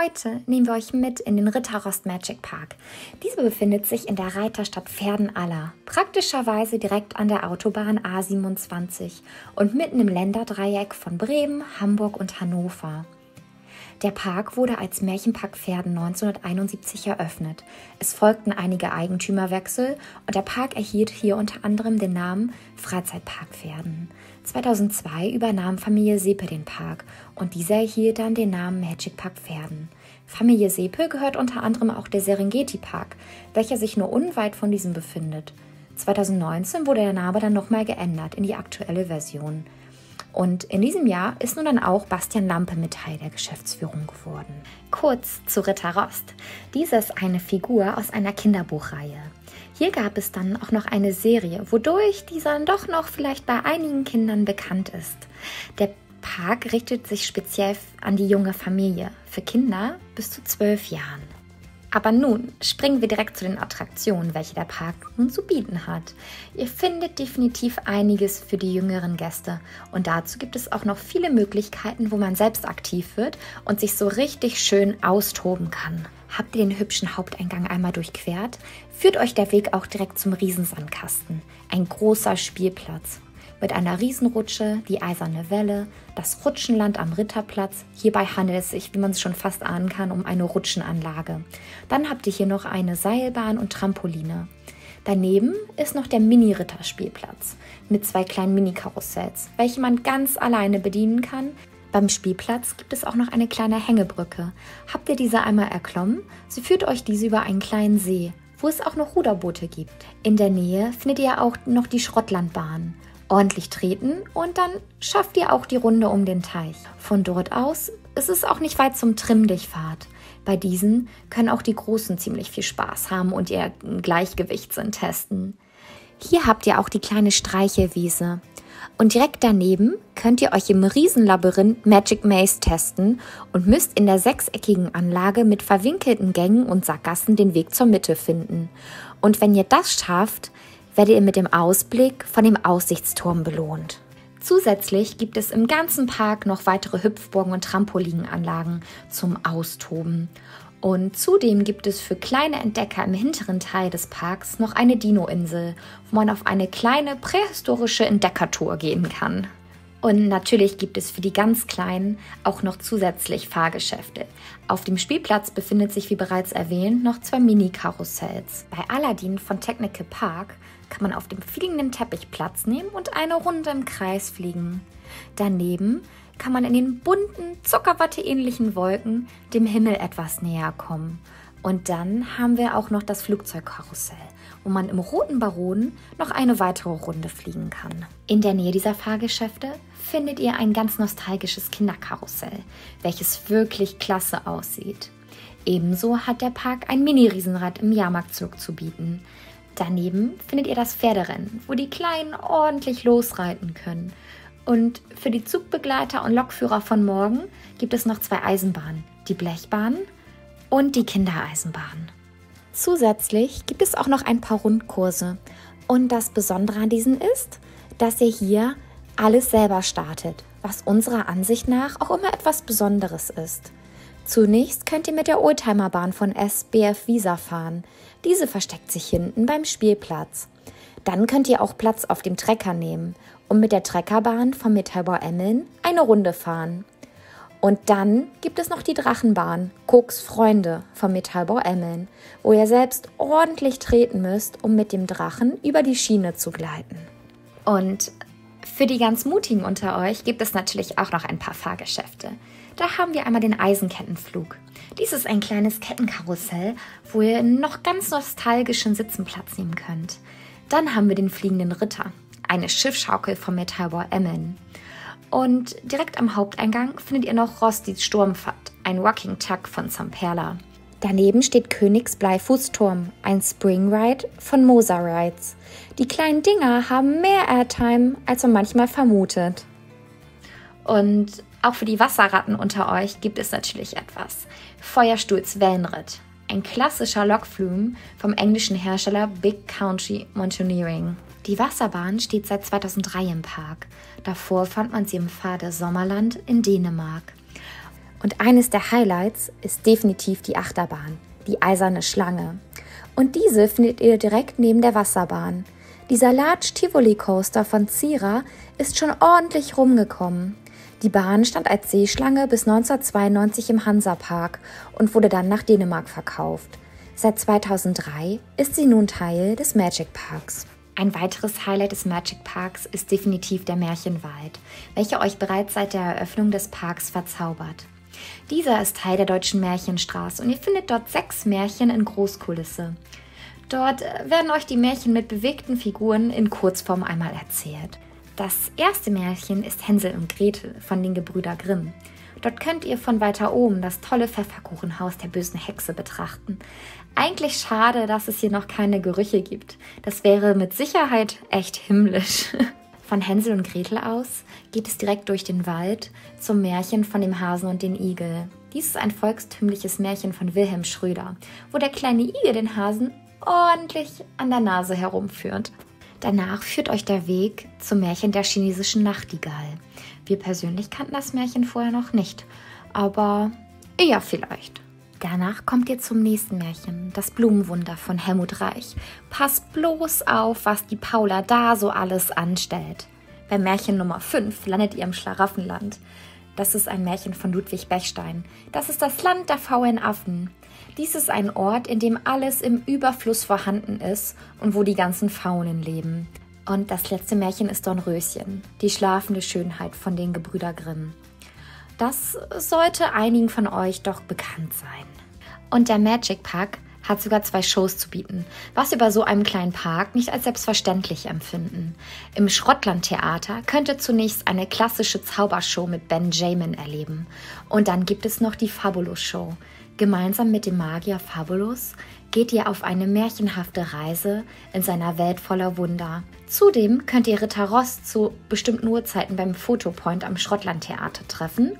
Heute nehmen wir euch mit in den Ritterrost Magic Park. Dieser befindet sich in der Reiterstadt Pferden-Aller, praktischerweise direkt an der Autobahn A27 und mitten im Länderdreieck von Bremen, Hamburg und Hannover. Der Park wurde als Märchenpark Pferden 1971 eröffnet. Es folgten einige Eigentümerwechsel und der Park erhielt hier unter anderem den Namen Freizeitpark Pferden. 2002 übernahm Familie Sepe den Park und dieser erhielt dann den Namen Magic Park Pferden. Familie Sepe gehört unter anderem auch der Serengeti Park, welcher sich nur unweit von diesem befindet. 2019 wurde der Name dann nochmal geändert in die aktuelle Version. Und in diesem Jahr ist nun dann auch Bastian Lampe mit Teil der Geschäftsführung geworden. Kurz zu Ritter Rost. Dieser ist eine Figur aus einer Kinderbuchreihe. Hier gab es dann auch noch eine Serie, wodurch dieser doch noch vielleicht bei einigen Kindern bekannt ist. Der Park richtet sich speziell an die junge Familie, für Kinder bis zu zwölf Jahren. Aber nun springen wir direkt zu den Attraktionen, welche der Park nun zu bieten hat. Ihr findet definitiv einiges für die jüngeren Gäste und dazu gibt es auch noch viele Möglichkeiten, wo man selbst aktiv wird und sich so richtig schön austoben kann. Habt ihr den hübschen Haupteingang einmal durchquert, führt euch der Weg auch direkt zum Riesensandkasten, ein großer Spielplatz mit einer Riesenrutsche, die eiserne Welle, das Rutschenland am Ritterplatz. Hierbei handelt es sich, wie man es schon fast ahnen kann, um eine Rutschenanlage. Dann habt ihr hier noch eine Seilbahn und Trampoline. Daneben ist noch der Mini-Ritterspielplatz mit zwei kleinen Mini-Karussells, welche man ganz alleine bedienen kann. Beim Spielplatz gibt es auch noch eine kleine Hängebrücke. Habt ihr diese einmal erklommen, so führt euch diese über einen kleinen See, wo es auch noch Ruderboote gibt. In der Nähe findet ihr auch noch die Schrottlandbahn ordentlich treten und dann schafft ihr auch die Runde um den Teich. Von dort aus ist es auch nicht weit zum Trimmdichtpfad. Bei diesen können auch die Großen ziemlich viel Spaß haben und ihr Gleichgewichtssinn testen. Hier habt ihr auch die kleine Streichelwiese. Und direkt daneben könnt ihr euch im Riesenlabyrinth Magic Maze testen und müsst in der sechseckigen Anlage mit verwinkelten Gängen und Sackgassen den Weg zur Mitte finden. Und wenn ihr das schafft, werdet ihr mit dem Ausblick von dem Aussichtsturm belohnt. Zusätzlich gibt es im ganzen Park noch weitere Hüpfburgen und Trampolinanlagen zum Austoben. Und zudem gibt es für kleine Entdecker im hinteren Teil des Parks noch eine Dino-Insel, wo man auf eine kleine prähistorische Entdeckertour gehen kann. Und natürlich gibt es für die ganz Kleinen auch noch zusätzlich Fahrgeschäfte. Auf dem Spielplatz befindet sich, wie bereits erwähnt, noch zwei Mini-Karussells. Bei Aladdin von Technical Park kann man auf dem fliegenden Teppich Platz nehmen und eine Runde im Kreis fliegen. Daneben kann man in den bunten, zuckerwatte-ähnlichen Wolken dem Himmel etwas näher kommen. Und dann haben wir auch noch das Flugzeugkarussell, wo man im Roten Baron noch eine weitere Runde fliegen kann. In der Nähe dieser Fahrgeschäfte findet ihr ein ganz nostalgisches Kinderkarussell, welches wirklich klasse aussieht. Ebenso hat der Park ein Mini-Riesenrad im Jahrmarktzug zu bieten. Daneben findet ihr das Pferderennen, wo die Kleinen ordentlich losreiten können. Und für die Zugbegleiter und Lokführer von morgen gibt es noch zwei Eisenbahnen, die Blechbahn und die Kindereisenbahn. Zusätzlich gibt es auch noch ein paar Rundkurse. Und das Besondere an diesen ist, dass ihr hier alles selber startet, was unserer Ansicht nach auch immer etwas Besonderes ist. Zunächst könnt ihr mit der Oldtimerbahn von SBF Visa fahren. Diese versteckt sich hinten beim Spielplatz. Dann könnt ihr auch Platz auf dem Trecker nehmen und mit der Treckerbahn vom Metallbau Emmeln eine Runde fahren. Und dann gibt es noch die Drachenbahn, Koks Freunde vom Metallbau Emmeln, wo ihr selbst ordentlich treten müsst, um mit dem Drachen über die Schiene zu gleiten. Und für die ganz Mutigen unter euch gibt es natürlich auch noch ein paar Fahrgeschäfte. Da haben wir einmal den Eisenkettenflug. Dies ist ein kleines Kettenkarussell, wo ihr noch ganz nostalgischen Sitzenplatz nehmen könnt. Dann haben wir den fliegenden Ritter, eine Schiffschaukel vom Metallbau Emmeln. Und direkt am Haupteingang findet ihr noch Rostys Sturmfahrt, ein Walking Tug von Zamperla. Daneben steht Königs Bleifußturm, ein Spring Ride von Mosa Rides. Die kleinen Dinger haben mehr Airtime, als man manchmal vermutet. Und auch für die Wasserratten unter euch gibt es natürlich etwas. Feuerstuhls Wellenritt, ein klassischer Lokflume vom englischen Hersteller Big Country Mountaineering. Die Wasserbahn steht seit 2003 im Park. Davor fand man sie im Pfade Sommerland in Dänemark. Und eines der Highlights ist definitiv die Achterbahn, die eiserne Schlange. Und diese findet ihr direkt neben der Wasserbahn. Dieser Large Tivoli Coaster von Zira ist schon ordentlich rumgekommen. Die Bahn stand als Seeschlange bis 1992 im Hansapark und wurde dann nach Dänemark verkauft. Seit 2003 ist sie nun Teil des Magic Parks. Ein weiteres Highlight des Magic Parks ist definitiv der Märchenwald, welcher euch bereits seit der Eröffnung des Parks verzaubert. Dieser ist Teil der Deutschen Märchenstraße und ihr findet dort sechs Märchen in Großkulisse. Dort werden euch die Märchen mit bewegten Figuren in Kurzform einmal erzählt. Das erste Märchen ist Hänsel und Gretel von den Gebrüder Grimm. Dort könnt ihr von weiter oben das tolle Pfefferkuchenhaus der bösen Hexe betrachten. Eigentlich schade, dass es hier noch keine Gerüche gibt. Das wäre mit Sicherheit echt himmlisch. Von Hänsel und Gretel aus geht es direkt durch den Wald zum Märchen von dem Hasen und den Igel. Dies ist ein volkstümliches Märchen von Wilhelm Schröder, wo der kleine Igel den Hasen ordentlich an der Nase herumführt. Danach führt euch der Weg zum Märchen der chinesischen Nachtigall. Wir persönlich kannten das Märchen vorher noch nicht, aber eher vielleicht. Danach kommt ihr zum nächsten Märchen, das Blumenwunder von Helmut Reich. Passt bloß auf, was die Paula da so alles anstellt. Bei Märchen Nummer 5 landet ihr im Schlaraffenland. Das ist ein Märchen von Ludwig Bechstein. Das ist das Land der faulen Affen. Dies ist ein Ort, in dem alles im Überfluss vorhanden ist und wo die ganzen Faunen leben. Und das letzte Märchen ist Dornröschen, die schlafende Schönheit von den Gebrüder Grimm. Das sollte einigen von euch doch bekannt sein. Und der Magic Park hat sogar zwei Shows zu bieten, was über so einem kleinen Park nicht als selbstverständlich empfinden. Im Schrottland-Theater könnt ihr zunächst eine klassische Zaubershow mit Ben Jamin erleben. Und dann gibt es noch die Fabulous-Show. Gemeinsam mit dem Magier Fabulous geht ihr auf eine märchenhafte Reise in seiner Welt voller Wunder. Zudem könnt ihr Ritter Ross zu bestimmten Uhrzeiten beim Fotopoint am Schrottland-Theater treffen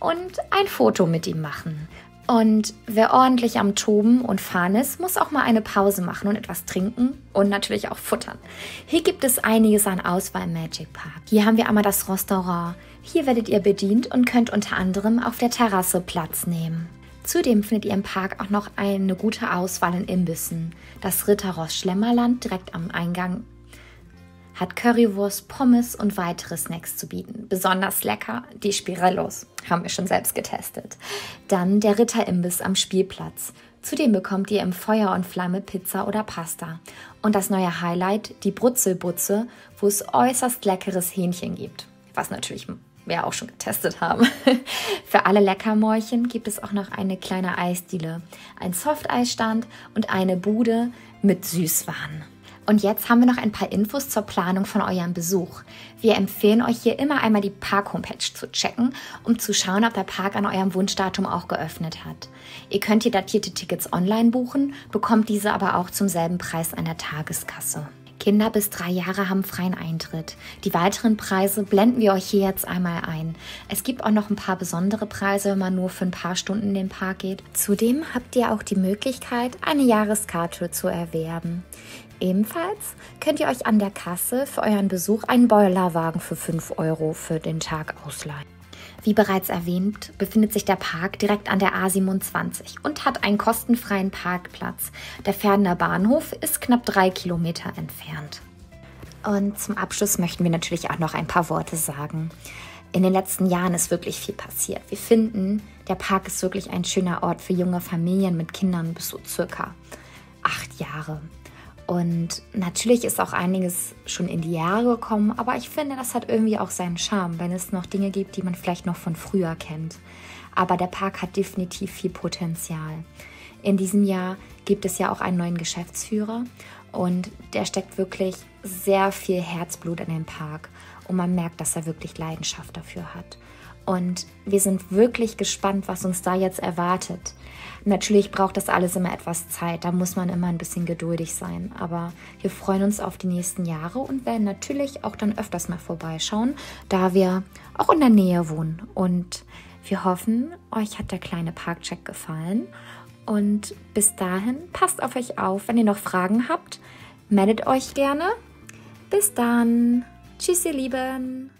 und ein Foto mit ihm machen. Und wer ordentlich am Toben und fahren ist, muss auch mal eine Pause machen und etwas trinken und natürlich auch futtern. Hier gibt es einiges an Auswahl im Magic Park. Hier haben wir einmal das Restaurant. Hier werdet ihr bedient und könnt unter anderem auf der Terrasse Platz nehmen. Zudem findet ihr im Park auch noch eine gute Auswahl in Imbissen. Das Ritterross Schlemmerland direkt am Eingang hat Currywurst, Pommes und weitere Snacks zu bieten. Besonders lecker die Spirellos, haben wir schon selbst getestet. Dann der Ritterimbiss am Spielplatz. Zudem bekommt ihr im Feuer und Flamme Pizza oder Pasta. Und das neue Highlight, die Brutzelbutze, wo es äußerst leckeres Hähnchen gibt. Was natürlich wir auch schon getestet haben. Für alle Leckermäulchen gibt es auch noch eine kleine Eisdiele, ein Softeisstand und eine Bude mit Süßwaren. Und jetzt haben wir noch ein paar Infos zur Planung von eurem Besuch. Wir empfehlen euch hier immer einmal die Park-Homepage zu checken, um zu schauen, ob der Park an eurem Wunschdatum auch geöffnet hat. Ihr könnt hier datierte Tickets online buchen, bekommt diese aber auch zum selben Preis an der Tageskasse. Kinder bis drei Jahre haben freien Eintritt. Die weiteren Preise blenden wir euch hier jetzt einmal ein. Es gibt auch noch ein paar besondere Preise, wenn man nur für ein paar Stunden in den Park geht. Zudem habt ihr auch die Möglichkeit, eine Jahreskarte zu erwerben. Ebenfalls könnt ihr euch an der Kasse für euren Besuch einen Boilerwagen für 5 Euro für den Tag ausleihen. Wie bereits erwähnt, befindet sich der Park direkt an der A27 und hat einen kostenfreien Parkplatz. Der Ferner Bahnhof ist knapp drei Kilometer entfernt. Und zum Abschluss möchten wir natürlich auch noch ein paar Worte sagen. In den letzten Jahren ist wirklich viel passiert. Wir finden, der Park ist wirklich ein schöner Ort für junge Familien mit Kindern bis so circa acht Jahre. Und natürlich ist auch einiges schon in die Jahre gekommen, aber ich finde, das hat irgendwie auch seinen Charme, wenn es noch Dinge gibt, die man vielleicht noch von früher kennt. Aber der Park hat definitiv viel Potenzial. In diesem Jahr gibt es ja auch einen neuen Geschäftsführer und der steckt wirklich sehr viel Herzblut in den Park und man merkt, dass er wirklich Leidenschaft dafür hat. Und wir sind wirklich gespannt, was uns da jetzt erwartet. Natürlich braucht das alles immer etwas Zeit, da muss man immer ein bisschen geduldig sein. Aber wir freuen uns auf die nächsten Jahre und werden natürlich auch dann öfters mal vorbeischauen, da wir auch in der Nähe wohnen. Und wir hoffen, euch hat der kleine Parkcheck gefallen. Und bis dahin, passt auf euch auf. Wenn ihr noch Fragen habt, meldet euch gerne. Bis dann. Tschüss, ihr Lieben.